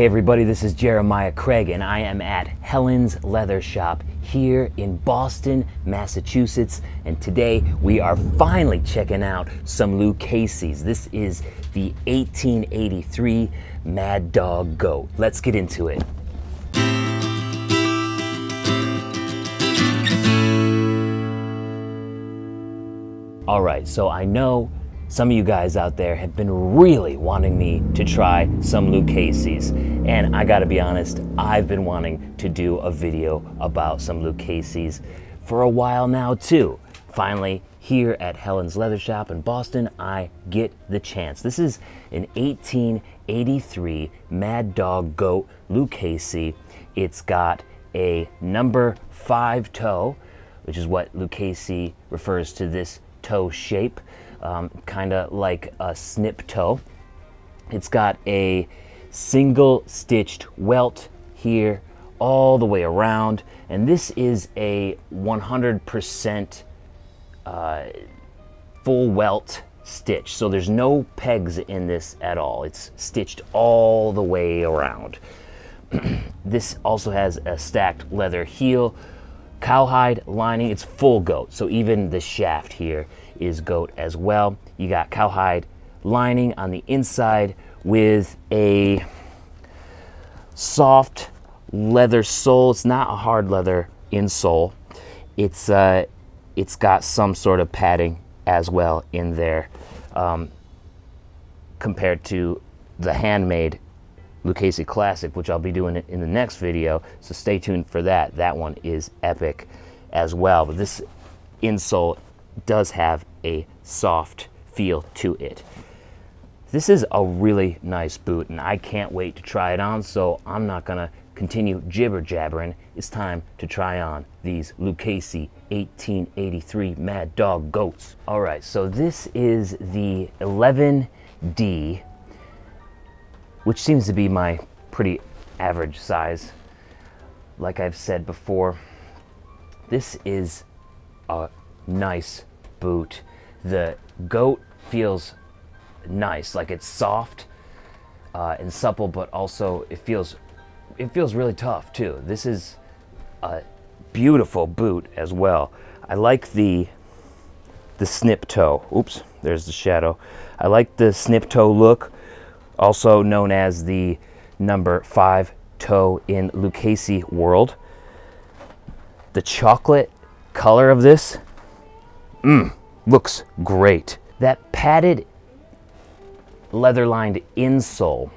Hey everybody, this is Jeremiah Craig and I am at Helen's Leather Shop here in Boston, Massachusetts. And today we are finally checking out some Lucchese's. This is the 1883 Mad Dog Goat. Let's get into it. All right, so I know some of you guys out there have been really wanting me to try some Lucchese's. And I gotta be honest, I've been wanting to do a video about some Lucchese's for a while now too. Finally, here at Helen's Leather Shop in Boston, I get the chance. This is an 1883 Mad Dog Goat Lucchese. It's got a number five toe, which is what Lucchese refers to this toe shape, um, kind of like a snip toe. It's got a single stitched welt here all the way around, and this is a 100% uh, full welt stitch. So there's no pegs in this at all. It's stitched all the way around. this also has a stacked leather heel, cowhide lining. It's full goat, so even the shaft here is goat as well. You got cowhide lining on the inside with a soft leather sole. It's not a hard leather insole. It's uh, it's got some sort of padding as well in there um, compared to the handmade Lucchese Classic, which I'll be doing in the next video. So stay tuned for that. That one is epic as well. But this insole does have a soft feel to it. This is a really nice boot and I can't wait to try it on, so I'm not gonna continue jibber jabbering. It's time to try on these Lucchese 1883 Mad Dog Goats. All right, so this is the 11D, which seems to be my pretty average size. Like I've said before, this is a nice boot. The goat feels nice, like it's soft uh, and supple, but also it feels it feels really tough too. This is a beautiful boot as well. I like the the snip toe. Oops, there's the shadow. I like the snip toe look, also known as the number five toe in Lucchese world. The chocolate color of this, mmm, looks great. That padded leather lined insole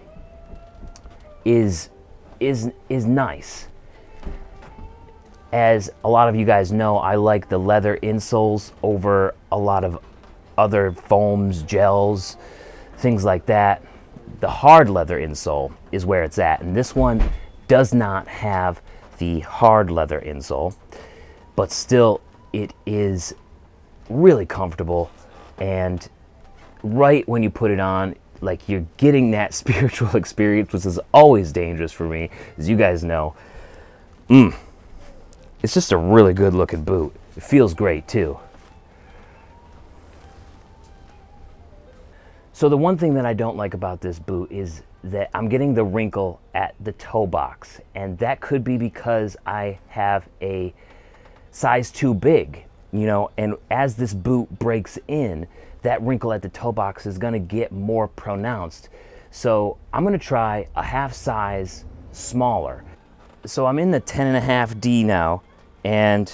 is is is nice. As a lot of you guys know, I like the leather insoles over a lot of other foams, gels, things like that. The hard leather insole is where it's at, and this one does not have the hard leather insole, but still it is really comfortable. And right when you put it on like you're getting that spiritual experience which is always dangerous for me as you guys know. Mm. it's just a really good looking boot. It feels great too. So the one thing that I don't like about this boot is that I'm getting the wrinkle at the toe box. And that could be because I have a size too big you know, and as this boot breaks in, that wrinkle at the toe box is gonna get more pronounced. So I'm gonna try a half size smaller. So I'm in the 10 and a half D now, and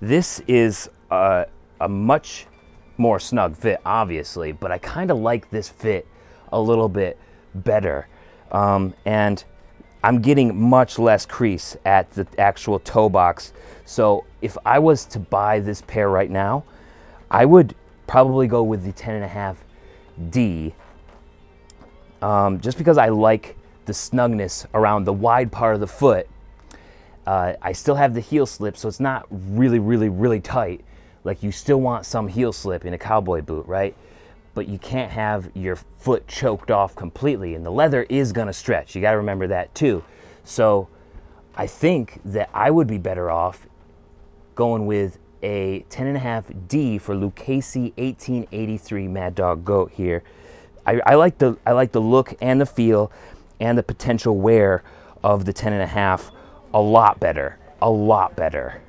this is a, a much more snug fit, obviously, but I kind of like this fit a little bit better. Um, and I'm getting much less crease at the actual toe box. So if I was to buy this pair right now, I would probably go with the 10.5 D um, just because I like the snugness around the wide part of the foot. Uh, I still have the heel slip, so it's not really, really, really tight. Like you still want some heel slip in a cowboy boot, right? But you can't have your foot choked off completely. And the leather is gonna stretch. You gotta remember that too. So I think that I would be better off going with a 10.5 D for Lucchese 1883 Mad Dog Goat here. I, I, like the I like the look and the feel. and the potential wear of the 10 and a half a lot better, a lot better.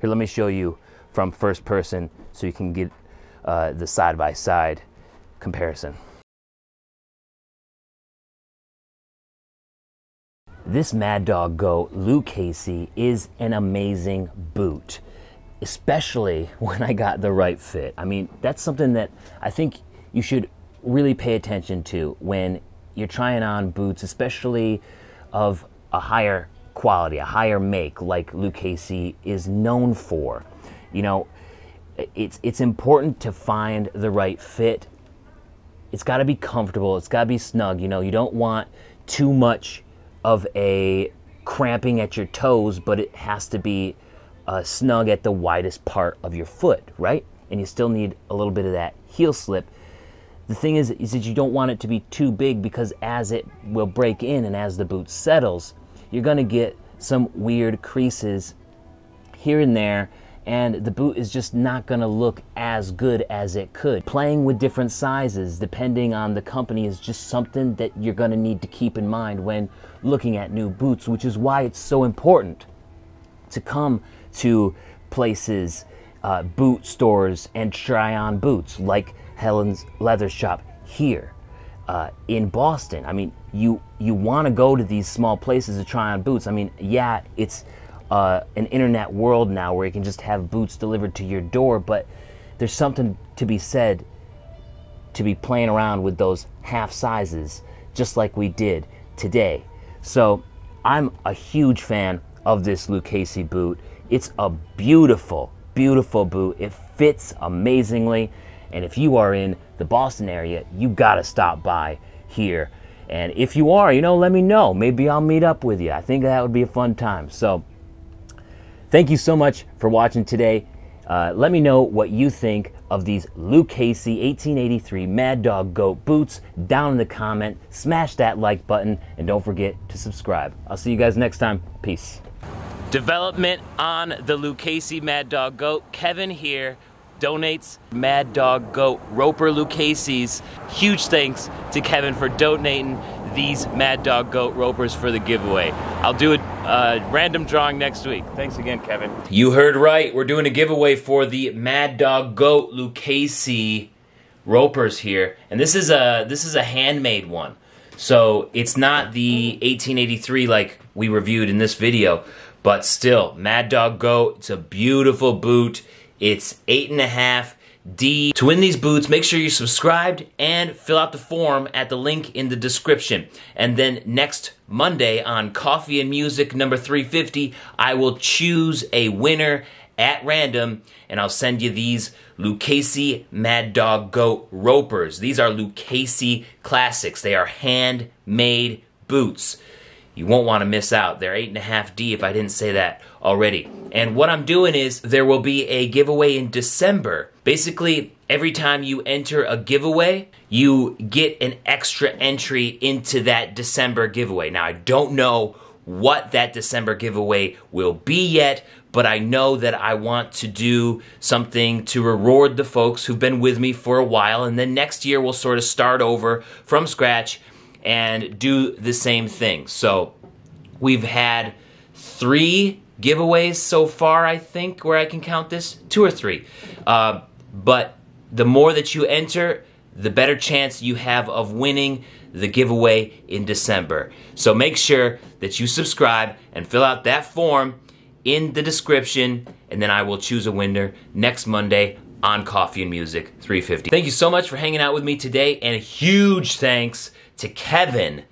Here, let me show you from first person so you can get uh, the side-by-side comparison. This Mad Dog Goat Lucchese is an amazing boot, especially when I got the right fit. I mean, that's something that I think you should really pay attention to when you're trying on boots, especially of a higher quality, a higher make like Lucchese is known for. You know, it's it's important to find the right fit. It's got to be comfortable. It's got to be snug. You know, you don't want too much of a cramping at your toes, but it has to be uh, snug at the widest part of your foot, right? And you still need a little bit of that heel slip. The thing is, is that you don't want it to be too big because as it will break in and as the boot settles, you're gonna get some weird creases here and there and the boot is just not going to look as good as it could. Playing with different sizes depending on the company is just something that you're going to need to keep in mind when looking at new boots, which is why it's so important to come to places, uh, boot stores, and try on boots like Helen's Leather Shop here. Uh, in Boston, I mean, you you want to go to these small places to try on boots. I mean, yeah, it's uh, an internet world now where you can just have boots delivered to your door, but there's something to be said to be playing around with those half sizes, just like we did today. So I'm a huge fan of this Lucchese boot. It's a beautiful, beautiful boot. It fits amazingly. And if you are in the Boston area, you gotta stop by here. And if you are, you know, let me know. Maybe I'll meet up with you. I think that would be a fun time. So Thank you so much for watching today. Uh, let me know what you think of these Lucchese 1883 Mad Dog Goat boots down in the comment. Smash that like button and don't forget to subscribe. I'll see you guys next time. Peace. Development on the Lucchese Mad Dog Goat. Kevin here donates Mad Dog Goat Roper Lucchese's. Huge thanks to Kevin for donating these Mad Dog Goat ropers for the giveaway. I'll do a random drawing next week. Thanks again, Kevin. You heard right. We're doing a giveaway for the Mad Dog Goat Lucchese ropers here, and this is a this is a handmade one. So it's not the 1883 like we reviewed in this video, but still, Mad Dog Goat. It's a beautiful boot. It's eight and a half D. To win these boots, make sure you're subscribed and fill out the form at the link in the description. And then next Monday on Coffee and Music number 350, I will choose a winner at random and I'll send you these Lucchese Mad Dog Goat Ropers. These are Lucchese classics. They are handmade boots. You won't want to miss out. They're 8.5D if I didn't say that already. And what I'm doing is there will be a giveaway in December. Basically, every time you enter a giveaway, you get an extra entry into that December giveaway. Now, I don't know what that December giveaway will be yet, but I know that I want to do something to reward the folks who've been with me for a while, and then next year we'll sort of start over from scratch and do the same thing. So we've had three giveaways so far, I think, where I can count this two or three. Uh, but the more that you enter, the better chance you have of winning the giveaway in December. So make sure that you subscribe and fill out that form in the description, and then I will choose a winner next Monday on Coffee and Music 350. Thank you so much for hanging out with me today, and a huge thanks to Kevin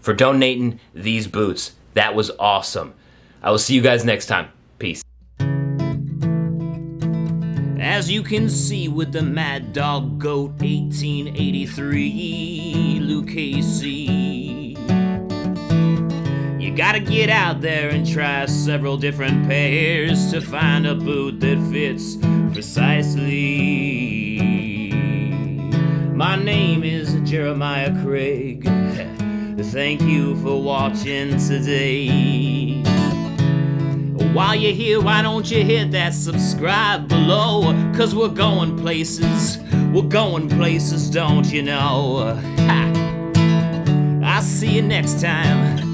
for donating these boots. That was awesome. I will see you guys next time. As you can see with the Mad Dog Goat 1883 Lucchese, you gotta get out there and try several different pairs to find a boot that fits precisely. My name is Jeremiah Craig. Thank you for watching today. While you're here, why don't you hit that subscribe below? Cause we're going places, we're going places, don't you know? Ha. I'll see you next time.